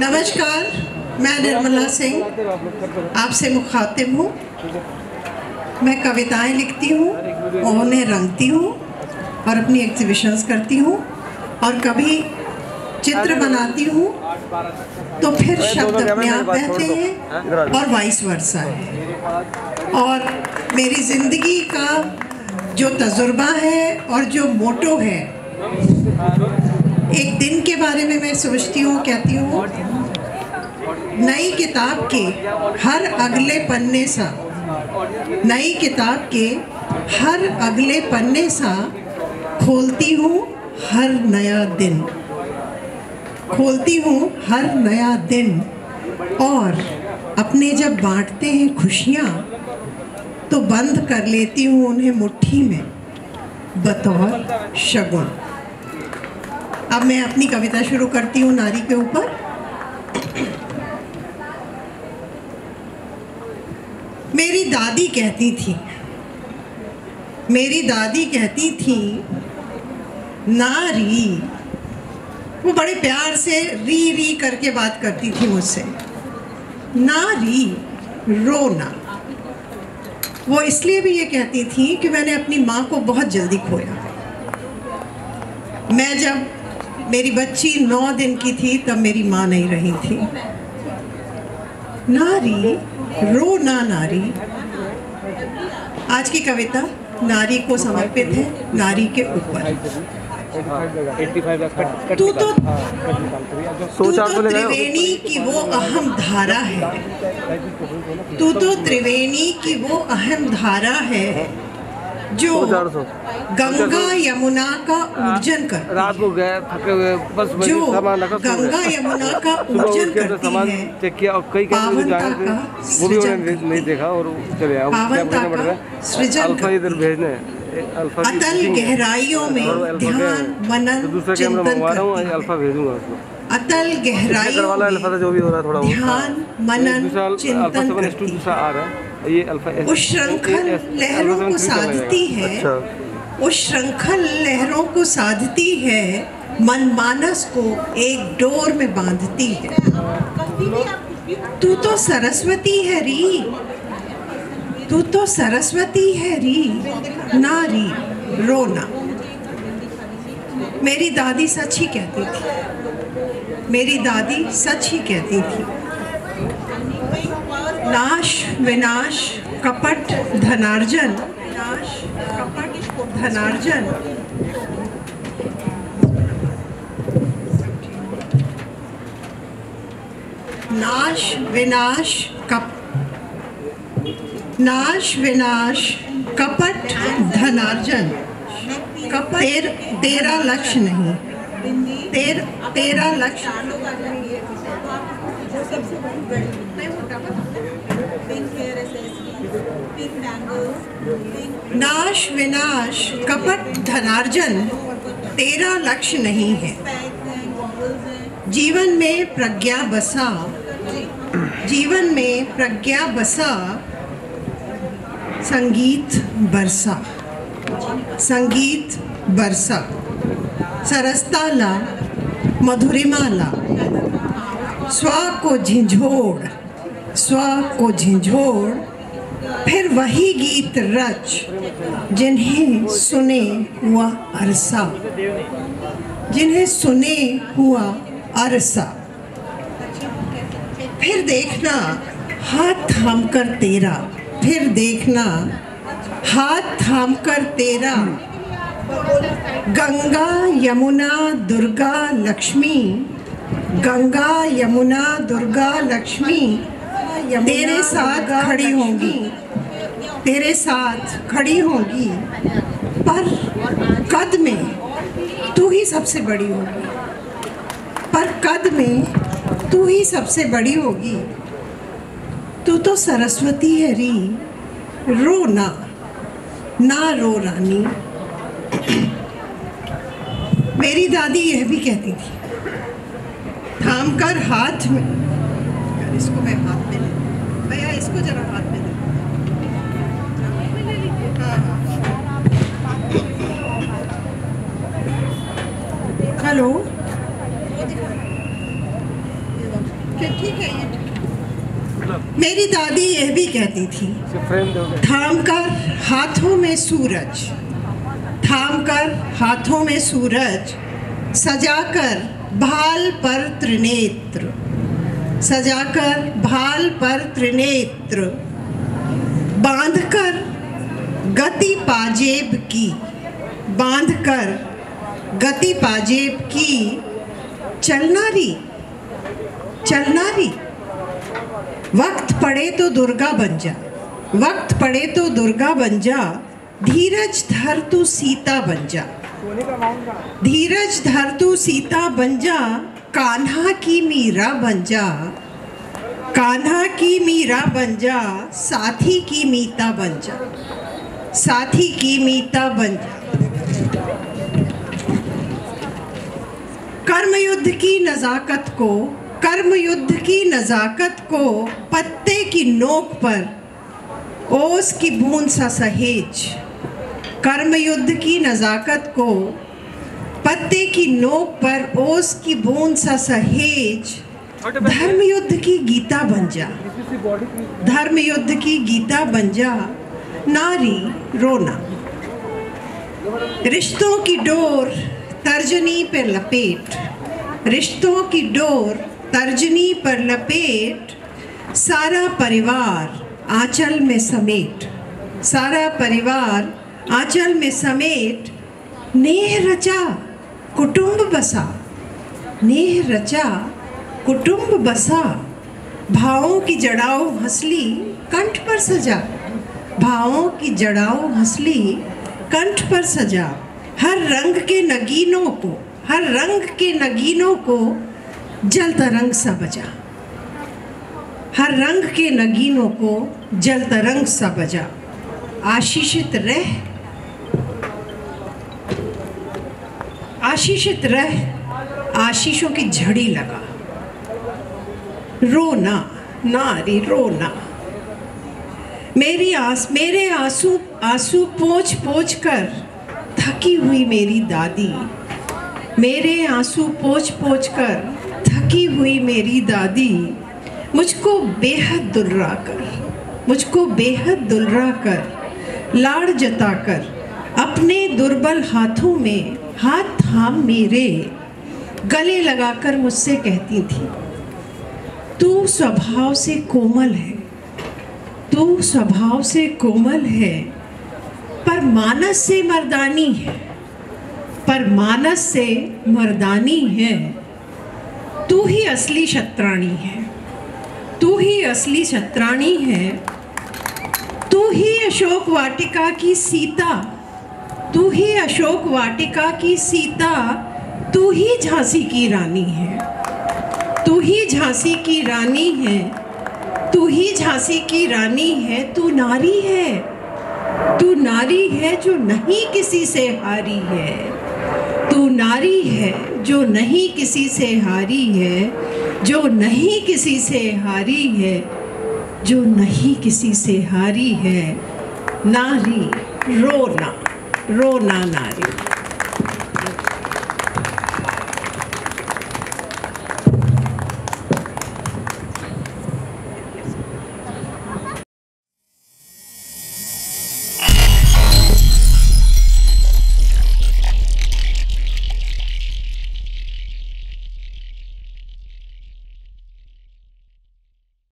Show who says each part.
Speaker 1: नमस्कार मैं निर्मला सिंह। आपसे मुखातिब हूँ। मैं कविताएँ लिखती हूँ और उन्हें रंगती हूँ और अपनी एग्जीबिशंस करती हूँ और कभी चित्र बनाती हूँ तो फिर शब्द अपने आप बहते हैं और वाइस वर्सा है। और मेरी ज़िंदगी का जो तजुर्बा है और जो मोटो है एक दिन के बारे में मैं सोचती हूँ कहती हूँ नई किताब के हर अगले पन्ने सा। नई किताब के हर अगले पन्ने सा खोलती हूँ हर नया दिन। खोलती हूँ हर नया दिन। और अपने जब बांटते हैं खुशियाँ तो बंद कर लेती हूँ उन्हें मुट्ठी में, बतौर शगुन। अब मैं अपनी कविता शुरू करती हूँ नारी के ऊपर। मेरी दादी कहती थी, मेरी दादी कहती थी, नारी। वो बड़े प्यार से री री करके बात करती थी मुझसे। नारी, रोना। वो इसलिए भी ये कहती थी कि मैंने अपनी माँ को बहुत जल्दी खोया। मैं जब मेरी बच्ची नौ दिन की थी, तब मेरी माँ नहीं रही थी। नारी रो ना नारी। आज की कविता नारी को समर्पित है नारी के ऊपर। तू तो तू तो त्रिवेणी की वो अहम धारा है। तू तो त्रिवेणी की वो अहम धारा है। जो गंगा यमुना का ऊर्जन कर।
Speaker 2: रात को गए थके हुए बस
Speaker 1: जो गंगा यमुना का
Speaker 2: तो
Speaker 1: करती
Speaker 2: सामान
Speaker 1: है
Speaker 2: चेक किया और कई वो भी उन्होंने नहीं देखा और चले अब क्या भेजना पड़ रहा है। इधर भेजने अल्फ़ा
Speaker 1: अतल गहराइयों में ध्यान,
Speaker 2: है?
Speaker 1: मनन,
Speaker 2: तो दूसरा कैमरा
Speaker 1: चिंतन
Speaker 2: हूँ
Speaker 1: करती है।
Speaker 2: अल्फ़ा भेजूँगा उसको।
Speaker 1: अतल
Speaker 2: गहराई जो भी हो रहा थोड़ा
Speaker 1: ध्यान मनन चिंतन करती
Speaker 2: दूसरा आ रहा है। ये अल्फ़ा
Speaker 1: उस श्रृंखल लहरों को। साधती है।
Speaker 2: अच्छा।
Speaker 1: उस श्रृंखल लहरों को साधती है मनमानस को एक डोर में बांधती है। तू तो सरस्वती है री। तू तो सरस्वती है री। नारी रोना। मेरी दादी सच ही कहती थी। मेरी दादी सच ही कहती थी, नाश, विनाश, कपट, धनार्जन, नाश, कपट, धनार्जन। नाश, विनाश, कप, नाश, विनाश, कपट, धनार्जन। कपट तेरा लक्ष्य नहीं। तेर, तेरा लक्ष्य नाश विनाश कपट धनार्जन तेरा लक्ष्य नहीं है। जीवन में प्रज्ञा बसा। जीवन में प्रज्ञा बसा। संगीत बरसा। संगीत बरसा। सरसता ला मधुरिमा ला स्व को झिझोड़, स्व को झिझोड़, फिर वही गीत रच, जिन्हें सुने हुआ अरसा। जिन्हें सुने हुआ अरसा। फिर देखना, हाथ थाम कर तेरा। फिर देखना, हाथ थाम कर तेरा। गंगा, यमुना, दुर्गा, लक्ष्मी। गंगा, यमुना, दुर्गा, लक्ष्मी। तेरे साथ खड़ी होंगी। तेरे साथ खड़ी होंगी। पर कद में तू ही सबसे बड़ी होगी। पर कद में तू ही सबसे बड़ी होगी। तू तो सरस्वती है री। रो ना। ना रो रानी। मेरी दादी यह भी कहती थी थाम कर हाथ में यार इसको मैं हाथ में ले भैया इसको जरा हाथ में ले हाँ हाँ। हेलो? ठीक है ये? मेरी दादी यह भी कहती थी थाम कर हाथों में सूरज। थाम कर हाथों में सूरज, सजाकर भाल पर त्रिनेत्र। सजाकर भाल पर त्रिनेत्र। बांधकर गति पाजेब की। बांधकर गति पाजेब की। चलना री। चलना री। वक्त पड़े तो दुर्गा बन जा। वक्त पड़े तो दुर्गा बन जा। धीरज धर तू सीता बन जा। धीरज धर तू सीता बन जा, कान्हा की मीरा बन जा। कान्हा की मीरा बन जा, साथी की मीता बन जा। साथी की मीता बन जा। कर्म युद्ध की नज़ाकत को कर्म युद्ध की नज़ाकत को, पत्ते की नोक पर, ओस की बूंद सा सहेज। कर्म युद्ध की नज़ाकत को पत्ते की नोक पर ओस की बूंद सा सहेज धर्म युद्ध की गीता बन जा। धर्म युद्ध की गीता बन जा। नारी रोना। रिश्तों की डोर तर्जनी पर लपेट। रिश्तों की डोर तर्जनी पर लपेट। सारा परिवार आंचल में समेट। सारा परिवार आंचल में समेट नेह रचा, कुटुंब बसा। नेह रचा, कुटुंब बसा। भावों की जड़ाऊ हंसली, कंठ पर सजा। भावों की जड़ाऊ हंसली, कंठ पर सजा। हर रंग के नगीनों को, हर रंग के नगीनों को जल तरंग सा बजा। हर रंग के नगीनों को जल तरंग सा बजा। आशीषित रह आशीषित रह, आशीषों की झड़ी लगा। रोना, नारी, रोना। मेरी आस, मेरे आँसू आँसू पोछ पोछ कर थकी हुई मेरी दादी। मेरे आँसू पोछ पोछ कर थकी हुई मेरी दादी। मुझको बेहद दुर्रा कर, मुझको बेहद दुर्रा कर, लाड़ जता कर अपने दुर्बल हाथों में हाथ थाम मेरे, गले लगाकर मुझसे कहती थी, तू स्वभाव से कोमल है, तू स्वभाव से कोमल है, पर मानस से मर्दानी है, पर मानस से मर्दानी है। तू ही असली शत्राणी है, तू ही असली शत्राणी है, तू ही अशोक वाटिका की सीता तू ही अशोक वाटिका की सीता, तू ही झांसी की रानी है। तू ही झांसी की रानी है, तू ही झांसी की रानी है, तू नारी है। तू नारी है जो नहीं किसी से हारी है। तू नारी है जो नहीं किसी से हारी है, जो नहीं किसी से हारी है, जो नहीं किसी से हारी है। नारी, रोना। रोना नारी